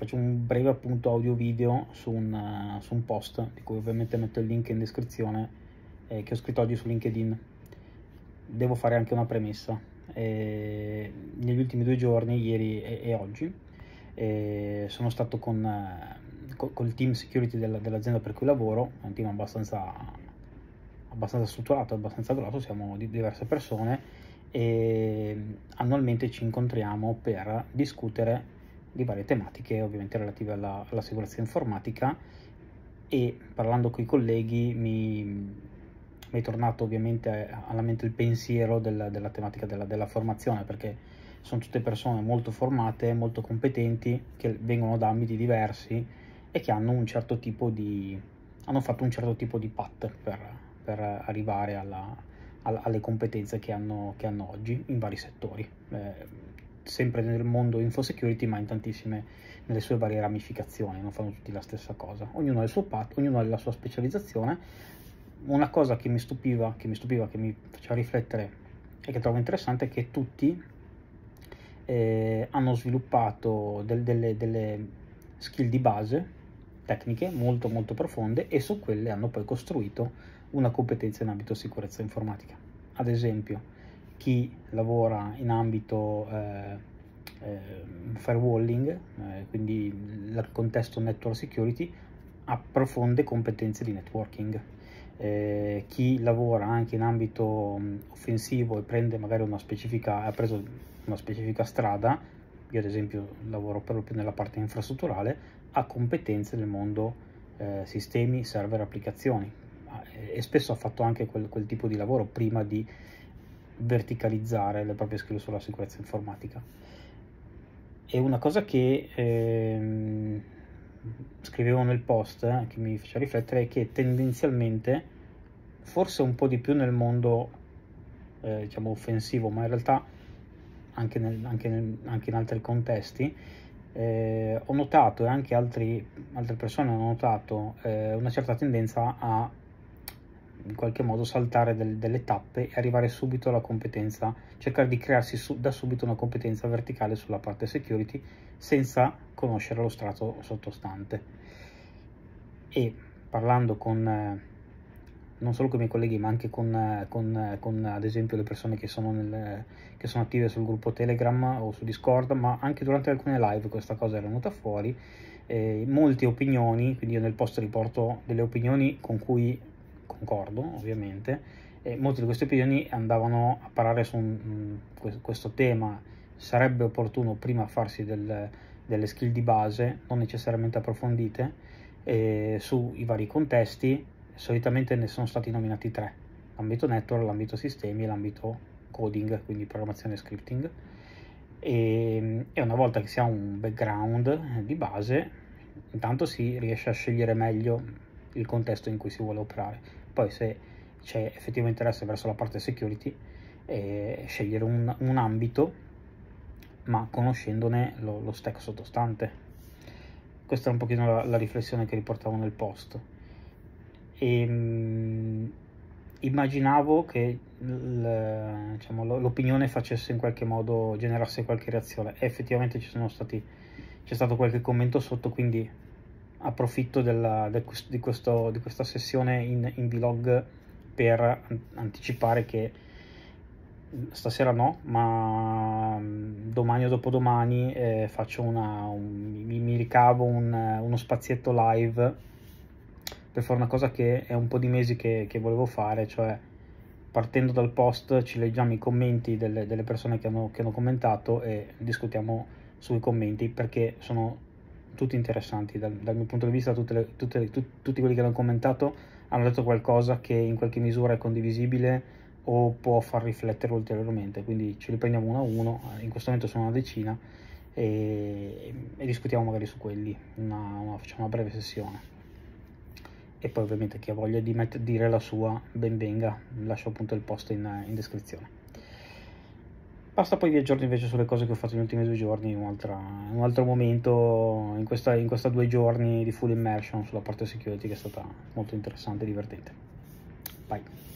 faccio un breve appunto audio video su un, su un post di cui ovviamente metto il link in descrizione eh, che ho scritto oggi su LinkedIn. Devo fare anche una premessa. Eh, negli ultimi due giorni ieri e, e oggi eh, sono stato con, con, con, il team security del, dell'azienda per cui lavoro un team abbastanza abbastanza strutturato abbastanza grosso siamo di diverse persone e annualmente ci incontriamo per discutere di varie tematiche ovviamente relative alla, alla sicurezza informatica e parlando con i colleghi mi, mi, è tornato ovviamente alla mente il pensiero della, della tematica della, della, formazione perché sono tutte persone molto formate, molto competenti che vengono da ambiti diversi e che hanno un certo tipo di hanno fatto un certo tipo di path per, per arrivare alla, alle competenze che hanno, che hanno, oggi in vari settori. Eh, sempre nel mondo info security, ma in tantissime nelle sue varie ramificazioni, non fanno tutti la stessa cosa. Ognuno ha il suo path, ognuno ha la sua specializzazione. Una cosa che mi stupiva, che mi, stupiva, che mi faceva riflettere e che trovo interessante è che tutti eh, hanno sviluppato del, delle, delle skill di base tecniche molto molto profonde e su quelle hanno poi costruito una competenza in ambito sicurezza informatica. Ad esempio, chi lavora in ambito eh, eh, firewalling, eh, quindi il contesto network security, ha profonde competenze di networking. Eh, chi lavora anche in ambito mh, offensivo e prende magari una specifica, ha preso una specifica strada, io ad esempio lavoro proprio nella parte infrastrutturale, ha competenze nel mondo eh, sistemi, server, applicazioni e spesso ha fatto anche quel, quel tipo di lavoro prima di verticalizzare le proprie skill sulla sicurezza informatica. E una cosa che ehm, scrivevo nel post, eh, che mi faceva riflettere, è che tendenzialmente, forse un po' di più nel mondo eh, diciamo offensivo, ma in realtà anche, nel, anche, nel, anche in altri contesti, eh, ho notato e anche altri, altre persone hanno notato eh, una certa tendenza a in qualche modo saltare del, delle tappe e arrivare subito alla competenza, cercare di crearsi su, da subito una competenza verticale sulla parte security senza conoscere lo strato sottostante. E parlando con eh, non solo con i miei colleghi ma anche con, eh, con, eh, con ad esempio le persone che sono, nel, che sono, attive sul gruppo Telegram o su Discord, ma anche durante alcune live questa cosa era venuta fuori, eh, molte opinioni, quindi io nel post riporto delle opinioni con cui concordo ovviamente, e molte di queste opinioni andavano a parlare su un, questo tema, sarebbe opportuno prima farsi del, delle skill di base, non necessariamente approfondite, eh, sui vari contesti, solitamente ne sono stati nominati tre, l'ambito network, l'ambito sistemi e l'ambito coding, quindi programmazione e scripting. E, e una volta che si ha un background di base, intanto si riesce a scegliere meglio il contesto in cui si vuole operare poi se c'è effettivo interesse verso la parte security eh, scegliere un, un, ambito ma conoscendone lo, lo, stack sottostante. Questa è un pochino la, la riflessione che riportavo nel post. E, ehm, mh, immaginavo che diciamo, l'opinione facesse in qualche modo generasse qualche reazione. E effettivamente ci sono stati c'è stato qualche commento sotto quindi approfitto della, de, di, questo, di, questa sessione in, in vlog per anticipare che stasera no, ma mm, domani o dopodomani eh, faccio una, un, mi, mi, ricavo un, uno spazietto live per fare una cosa che è un po' di mesi che, che volevo fare, cioè partendo dal post ci leggiamo i commenti delle, delle persone che hanno, che hanno commentato e discutiamo sui commenti perché sono tutti interessanti dal, dal mio punto di vista, tutte le, tutte, tu, tutti quelli che hanno commentato hanno detto qualcosa che in qualche misura è condivisibile o può far riflettere ulteriormente, quindi ce li prendiamo uno a uno, in questo momento sono una decina e, e discutiamo magari su quelli, una, una, facciamo una breve sessione. E poi ovviamente chi ha voglia di dire la sua, ben venga, lascio appunto il post in, in descrizione. Basta poi vi aggiorno invece sulle cose che ho fatto negli ultimi due giorni, un, un altro momento, in questa, in questa due giorni di full immersion sulla parte security che è stata molto interessante e divertente. Bye.